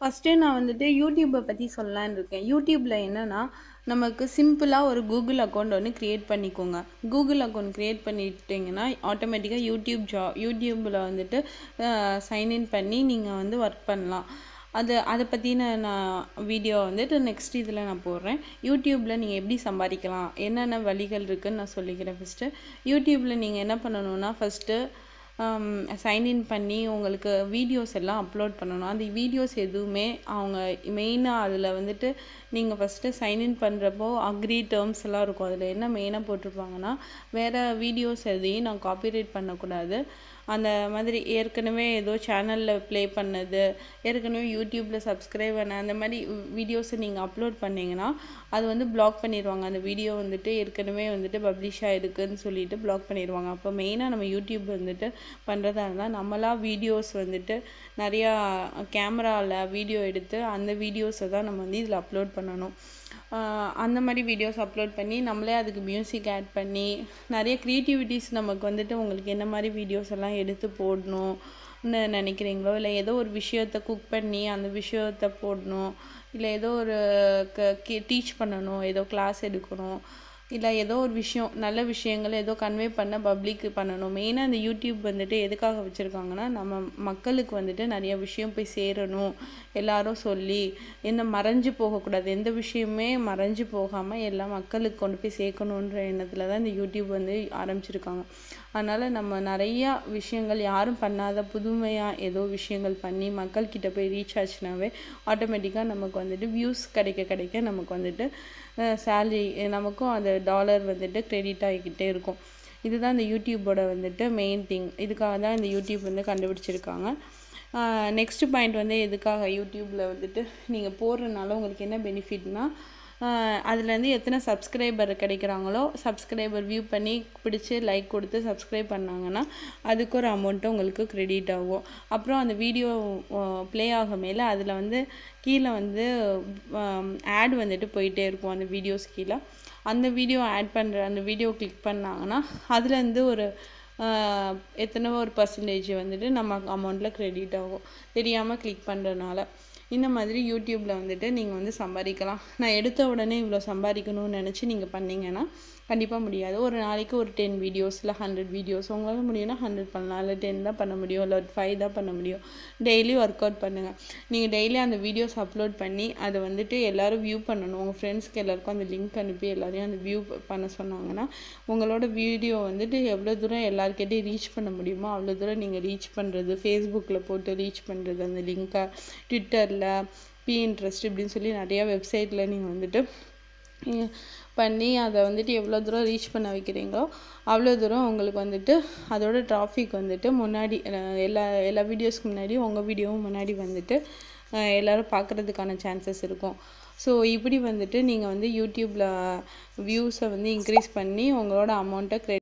First நான் வந்துட்டு யூடியூப்பை பற்றி சொல்லலான்னு இருக்கேன். யூடியூப்பில் என்னென்னா நமக்கு சிம்பிளாக ஒரு கூகுள் அக்கௌண்ட் ஒன்று க்ரியேட் பண்ணிக்கோங்க. கூகுள் அக்கௌண்ட் க்ரியேட் பண்ணிட்டீங்கன்னா ஆட்டோமேட்டிக்காக யூடியூப் ஜா யூடியூப்பில் வந்துட்டு சைன்இன் பண்ணி நீங்கள் வந்து ஒர்க் பண்ணலாம். அது அதை பற்றின நான் வீடியோ வந்துட்டு நெக்ஸ்ட் இதில் நான் போடுறேன். யூடியூப்பில் நீங்கள் எப்படி சம்பாதிக்கலாம்? என்னென்ன வழிகள் இருக்குதுன்னு நான் சொல்லிக்கிறேன் ஃபஸ்ட்டு யூடியூப்பில் நீங்கள் என்ன பண்ணணுன்னா ஃபஸ்ட்டு Um, சைன்இன் பண்ணி உங்களுக்கு வீடியோஸ் எல்லாம் அப்லோட் பண்ணணும். அந்த வீடியோஸ் எதுவுமே அவங்க மெயினாக அதில் வந்துட்டு நீங்கள் ஃபஸ்ட்டு சைன்இன் பண்ணுறப்போ அக்ரி டேர்ம்ஸ் எல்லாம் இருக்கும். அதில் என்ன மெயினாக போட்டிருப்பாங்கன்னா வேறு வீடியோஸ் எதையும் நான் காப்பிரைட் பண்ணக்கூடாது. அந்த மாதிரி ஏற்கனவே ஏதோ சேனலில் ப்ளே பண்ணது ஏற்கனவே யூடியூப்பில் சப்ஸ்கிரைப் பண்ண அந்த மாதிரி வீடியோஸை நீங்கள் அப்லோட் பண்ணிங்கன்னா அது வந்து பிளாக் பண்ணிடுவாங்க அந்த வீடியோ வந்துட்டு ஏற்கனவே வந்துட்டு பப்ளிஷ் ஆகிருக்குன்னு சொல்லிட்டு பிளாக் பண்ணிடுவாங்க அப்போ மெயினாக நம்ம யூடியூப் வந்துட்டு பண்ணுறதா இருந்தால் நம்மளாக வீடியோஸ் வந்துட்டு நிறையா கேமராவில் வீடியோ எடுத்து அந்த வீடியோஸை தான் நம்ம வந்து இதில் அப்லோட் பண்ணணும். அந்த மாதிரி வீடியோஸ் அப்லோட் பண்ணி நம்மளே அதுக்கு மியூசிக் ஆட் பண்ணி நிறைய க்ரியேட்டிவிட்டிஸ் நமக்கு வந்துட்டு உங்களுக்கு என்ன மாதிரி வீடியோஸ் எல்லாம் எடுத்து போடணும்னு நினைக்கிறீங்களோ இல்லை ஏதோ ஒரு விஷயத்த குக் பண்ணி அந்த விஷயத்த போடணும் இல்லை ஏதோ ஒரு க டீச் பண்ணணும் ஏதோ கிளாஸ் எடுக்கணும் இல்லை ஏதோ ஒரு விஷயம் நல்ல விஷயங்கள் ஏதோ கன்வே பண்ண பப்ளிக்கு பண்ணணும். மெயினாக இந்த யூடியூப் வந்துட்டு எதுக்காக வச்சுருக்காங்கன்னா நம்ம மக்களுக்கு வந்துட்டு நிறைய விஷயம் போய் சேரணும். எல்லாரும் சொல்லி என்ன மறைஞ்சு போகக்கூடாது. எந்த விஷயமே மறைஞ்சு போகாமல் எல்லா மக்களுக்கு கொண்டு போய் சேர்க்கணுன்ற எண்ணத்தில் தான் இந்த யூடியூப் வந்து ஆரம்பிச்சிருக்காங்க. அதனால் நம்ம நிறையா விஷயங்கள் யாரும் பண்ணாத புதுமையாக ஏதோ விஷயங்கள் பண்ணி மக்கள்கிட்ட போய் ரீச் ஆச்சுனாவே ஆட்டோமேட்டிக்காக நமக்கு வந்துட்டு வியூஸ் கிடைக்க கிடைக்க நமக்கு வந்துட்டு சேல்ரி நமக்கும் அந்த டாலர் வந்துட்டு க்ரெடிட் ஆகிக்கிட்டே இருக்கும். இதுதான் இந்த யூடியூப்போட வந்துட்டு மெயின் திங் இதுக்காக தான் இந்த யூடியூப் வந்து கண்டுபிடிச்சிருக்காங்க. நெக்ஸ்ட் பாயிண்ட் வந்து எதுக்காக யூடியூப்பில் வந்துட்டு நீங்கள் போடுறதுனால உங்களுக்கு என்ன பெனிஃபிட்னால் அதுலேருந்து எத்தனை சப்ஸ்கிரைபர் கிடைக்கிறாங்களோ சப்ஸ்கிரைபர் வியூ பண்ணி பிடிச்சி லைக் கொடுத்து சப்ஸ்கிரைப் பண்ணாங்கன்னா அதுக்கு ஒரு அமௌண்ட்டு உங்களுக்கு க்ரெடிட் ஆகும். அப்புறம் அந்த வீடியோ ப்ளே ஆக மேலே அதில் வந்து கீழே வந்து ஆட் வந்துட்டு போயிட்டே இருக்கும் அந்த வீடியோஸ் கீழே. அந்த வீடியோ ஆட் பண்ணுற அந்த வீடியோ கிளிக் பண்ணாங்கன்னா அதுலேருந்து ஒரு எத்தனை ஒரு பர்சன்டேஜ் வந்துட்டு நம்ம அமௌண்ட்டில் க்ரெடிட் ஆகும். தெரியாமல் கிளிக் பண்ணுறதுனால இந்த மாதிரி யூடியூப்பில் வந்துட்டு நீங்கள் வந்து சம்பாதிக்கலாம். நான் எடுத்த உடனே இவ்வளோ சம்பாதிக்கணும்னு நினச்சி நீங்கள் பண்ணிங்கன்னா கண்டிப்பாக முடியாது. ஒரு நாளைக்கு ஒரு டென் வீடியோஸ் இல்லை ஹண்ட்ரட் வீடியோஸ் உங்களால் முடியும்னா ஹண்ட்ரட் பண்ணலாம். இல்லை டென் தான் பண்ண முடியும். இல்லை ஃபைவ் தான் பண்ண முடியும். டெய்லி ஒர்க் அவுட் பண்ணுங்கள் நீங்கள் டெய்லி அந்த வீடியோஸ் அப்லோட் பண்ணி அதை வந்துட்டு எல்லோரும் வியூ பண்ணணும். உங்கள் ஃப்ரெண்ட்ஸ்க்கு எல்லாருக்கும் அந்த லிங்க் அனுப்பி எல்லோரையும் அந்த வியூ பண்ண சொன்னாங்கன்னா உங்களோட வீடியோ வந்துட்டு எவ்வளோ தூரம் எல்லாருக்கிட்டையும் ரீச் பண்ண முடியுமோ அவ்வளோ தூரம் நீங்கள் ரீச் பண்ணுறது ஃபேஸ்புக்கில் போட்டு ரீச் பண்ணுறது அந்த லிங்க்கை ட்விட்டரில் பி இன்ட்ரெஸ்ட் இப்படின்னு சொல்லி நிறையா வெப்சைட்டில் நீங்கள் வந்துட்டு பண்ணி அதை வந்துட்டு எவ்வளோ தூரம் ரீச் பண்ண வைக்கிறீங்களோ அவ்வளோ தூரம் உங்களுக்கு வந்துட்டு அதோட டிராஃபிக் வந்துட்டு முன்னாடி எல்லா எல்லா வீடியோஸ்க்கு முன்னாடி உங்கள் வீடியோவும் முன்னாடி வந்துட்டு எல்லோரும் பார்க்குறதுக்கான சான்சஸ் இருக்கும். ஸோ இப்படி வந்துட்டு நீங்கள் வந்து யூடியூப்பில் வியூஸை வந்து இன்க்ரீஸ் பண்ணி உங்களோட அமௌண்ட்டை க்ரெடிட்